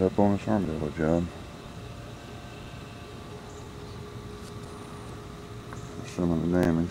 Up on this armadillo job. Some of the damage.